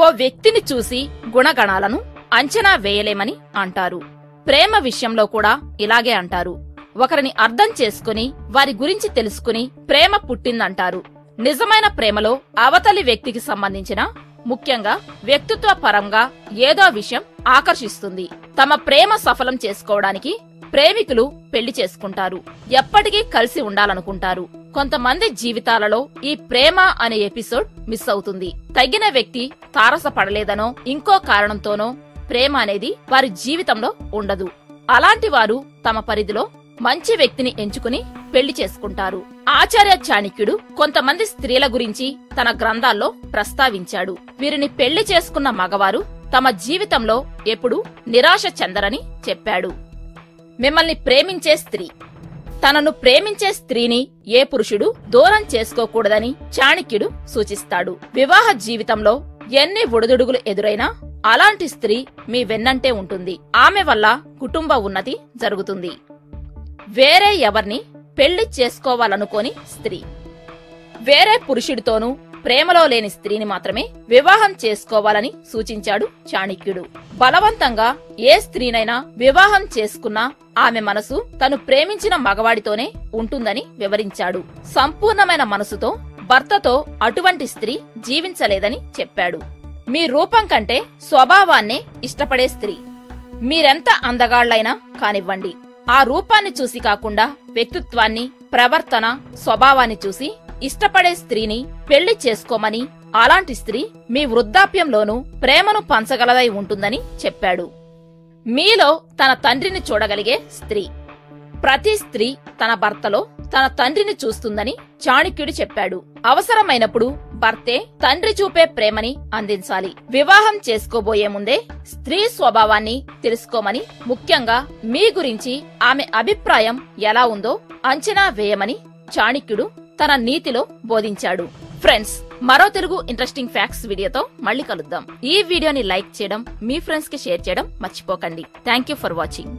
ఓ వ్యక్తిని చూసి గుణగణాలను అంచనా వేయలేమని అంటారు. ప్రేమ విషయంలో కూడా ఇలాగే అంటారు. ఒకరిని అర్థం చేసుకుని వారి గురించి తెలుసుకుని ప్రేమ పుట్టిందంటారు. నిజమైన ప్రేమలో అవతలి వ్యక్తికి సంబంధించిన ముఖ్యంగా వ్యక్తిత్వ పరంగా ఏదో విషయం ఆకర్షిస్తుంది. తమ ప్రేమ సఫలం చేసుకోవడానికి ప్రేమికులు పెళ్ళి చేసుకుంటారు. ఎప్పటికీ కలిసి ఉండాలనుకుంటారు. కొంతమంది జీవితాలలో ఈ ప్రేమ అనే ఎపిసోడ్ మిస్ అవుతుంది. తగిన వ్యక్తి తారసపడలేదనో ఇంకో కారణంతోనో ప్రేమ అనేది వారి జీవితంలో ఉండదు. అలాంటి వారు తమ పరిధిలో మంచి వ్యక్తిని ఎంచుకుని పెళ్ళి చేసుకుంటారు. ఆచార్య చాణిక్యుడు కొంతమంది స్త్రీల గురించి తన గ్రంథాల్లో ప్రస్తావించాడు. వీరిని పెళ్ళి చేసుకున్న మగవారు తమ జీవితంలో ఎప్పుడూ నిరాశ చెందరని చెప్పాడు. మిమ్మల్ని ప్రేమించే స్త్రీ తనను ప్రేమించే స్త్రీని ఏ పురుషుడు దూరం చేసుకోకూడదని చాణక్యుడు సూచిస్తాడు. వివాహ జీవితంలో ఎన్ని ఒడిదుడుగులు ఎదురైనా అలాంటి స్త్రీ మీ వెన్నంటే ఉంటుంది. ఆమె వల్ల కుటుంబ ఉన్నతి జరుగుతుంది. వేరే ఎవర్ని పెళ్ళి చేసుకోవాలనుకోని స్త్రీ. వేరే పురుషుడితోనూ ప్రేమలో లేని స్త్రీని మాత్రమే వివాహం చేసుకోవాలని సూచించాడు చాణక్యుడు. బలవంతంగా ఏ స్త్రీనైనా వివాహం చేసుకున్నా ఆమె మనసు తను ప్రేమించిన మగవాడితోనే ఉంటుందని వివరించాడు. సంపూర్ణమైన మనసుతో భర్తతో అటువంటి స్త్రీ జీవించలేదని చెప్పాడు. మీ రూపం కంటే స్వభావాన్నే ఇష్టపడే స్త్రీ. మీరెంత అందగాళ్ళైనా కానివ్వండి. ఆ రూపాన్ని చూసి కాకుండా వ్యక్తిత్వాన్ని ప్రవర్తన స్వభావాన్ని చూసి ఇష్టపడే స్త్రీని పెళ్ళి చేసుకోమని అలాంటి స్త్రీ మీ వృద్ధాప్యంలోనూ ప్రేమను పంచగలదై ఉంటుందని చెప్పాడు. మీలో తన తండ్రిని చూడగలిగే స్త్రీ. ప్రతి స్త్రీ తన భర్తలో తన తండ్రిని చూస్తుందని చాణక్యుడు చెప్పాడు. అవసరమైనప్పుడు భర్తే తండ్రి చూపే ప్రేమని అందించాలి. వివాహం చేసుకోబోయే ముందే స్త్రీ స్వభావాన్ని తెలుసుకోమని ముఖ్యంగా మీ గురించి ఆమె అభిప్రాయం ఎలా ఉందో అంచనా వేయమని చాణక్యుడు తన నీతిలో బోధించాడు. ఫ్రెండ్స్ మరో తెలుగు ఇంట్రెస్టింగ్ ఫ్యాక్ట్స్ వీడియోతో మళ్ళీ కలుద్దాం. ఈ వీడియోని లైక్ చేయడం మీ ఫ్రెండ్స్కి షేర్ చేయడం మర్చిపోకండి. Thank you for watching